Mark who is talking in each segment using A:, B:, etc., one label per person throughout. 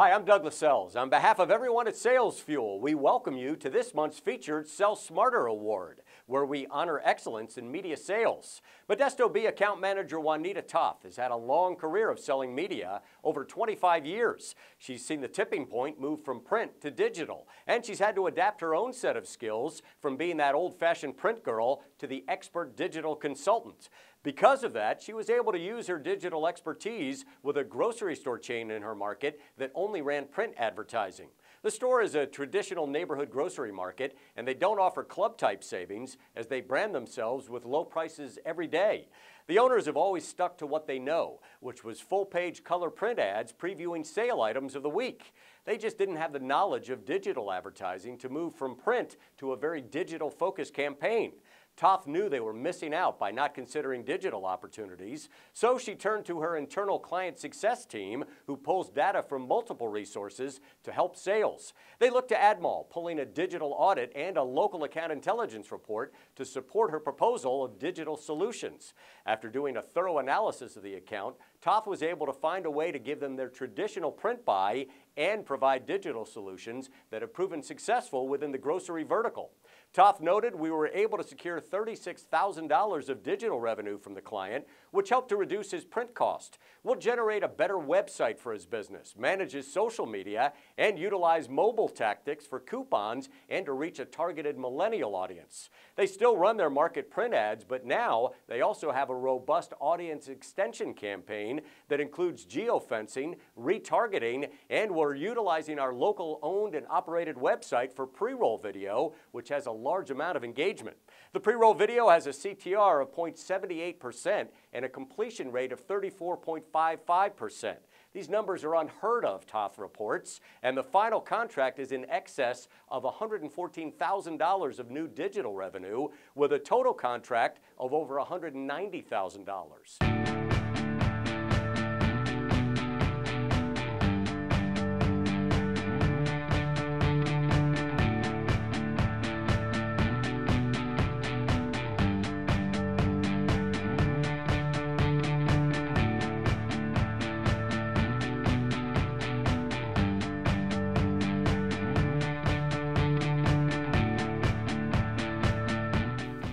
A: Hi, I'm Doug Lascelles. On behalf of everyone at SalesFuel, we welcome you to this month's featured Sell Smarter Award, where we honor excellence in media sales. Modesto Bee account manager Juanita Toth has had a long career of selling media, over 25 years. She's seen the tipping point move from print to digital, and she's had to adapt her own set of skills from being that old-fashioned print girl to the expert digital consultant. Because of that, she was able to use her digital expertise with a grocery store chain in her market that only ran print advertising. The store is a traditional neighborhood grocery market, and they don't offer club type savings as they brand themselves with low prices every day. The owners have always stuck to what they know, which was full page color print ads previewing sale items of the week. They just didn't have the knowledge of digital advertising to move from print to a very digital focused campaign. Toth knew they were missing out by not considering digital opportunities, so she turned to her internal client success team, who pulls data from multiple resources to help sales. They looked to AdMall, pulling a digital audit and a local account intelligence report to support her proposal of digital solutions. After doing a thorough analysis of the account, Toth was able to find a way to give them their traditional print buy and provide digital solutions that have proven successful within the grocery vertical. Toth noted we were able to secure $36,000 of digital revenue from the client, which helped to reduce his print cost. We'll generate a better website for his business, manage his social media, and utilize mobile tactics for coupons and to reach a targeted millennial audience. They still run their market print ads, but now they also have a robust audience extension campaign that includes geofencing, retargeting, and we're utilizing our local owned and operated website for pre-roll video, which has a large amount of engagement. The pre-roll video has a CTR of 0.78% and a completion rate of 34.55%. These numbers are unheard of, Toth reports, and the final contract is in excess of $114,000 of new digital revenue with a total contract of over $190,000.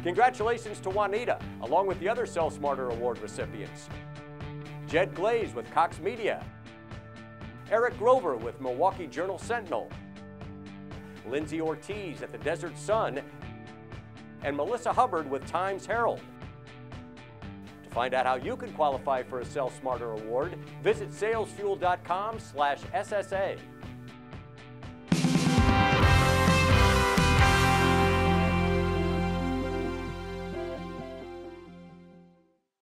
A: Congratulations to Juanita, along with the other Sell Smarter Award recipients. Jed Glaze with Cox Media, Eric Grover with Milwaukee Journal Sentinel, Lindsay Ortiz at the Desert Sun, and Melissa Hubbard with Times Herald. To find out how you can qualify for a Sell Smarter Award, visit salesfuel.com slash SSA.